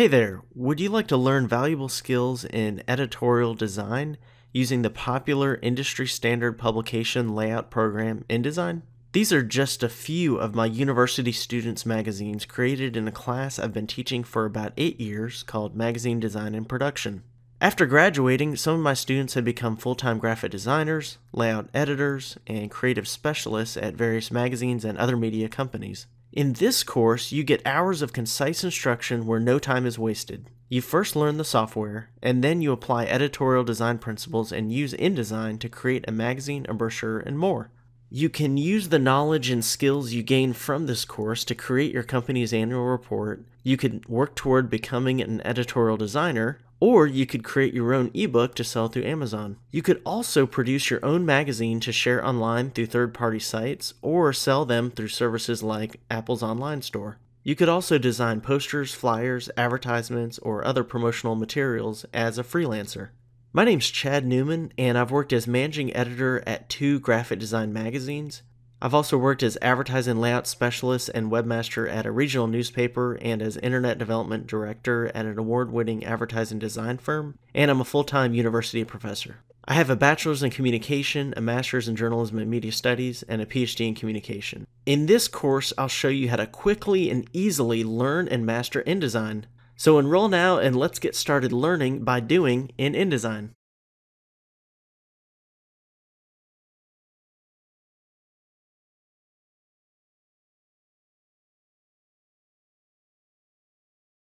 Hey there, would you like to learn valuable skills in editorial design using the popular industry standard publication layout program InDesign? These are just a few of my university students' magazines created in a class I've been teaching for about eight years called Magazine Design and Production. After graduating, some of my students have become full time graphic designers, layout editors, and creative specialists at various magazines and other media companies. In this course, you get hours of concise instruction where no time is wasted. You first learn the software, and then you apply editorial design principles and use InDesign to create a magazine, a brochure, and more. You can use the knowledge and skills you gain from this course to create your company's annual report. You could work toward becoming an editorial designer, or you could create your own ebook to sell through Amazon. You could also produce your own magazine to share online through third party sites or sell them through services like Apple's online store. You could also design posters, flyers, advertisements, or other promotional materials as a freelancer. My name's Chad Neuman, and I've worked as managing editor at two graphic design magazines. I've also worked as advertising layout specialist and webmaster at a regional newspaper and as internet development director at an award winning advertising design firm, and I'm a full time university professor. I have a bachelor's in communication, a master's in journalism and media studies, and a PhD in communication. In this course, I'll show you how to quickly and easily learn and master InDesign. So enroll now and let's get started learning by doing in InDesign.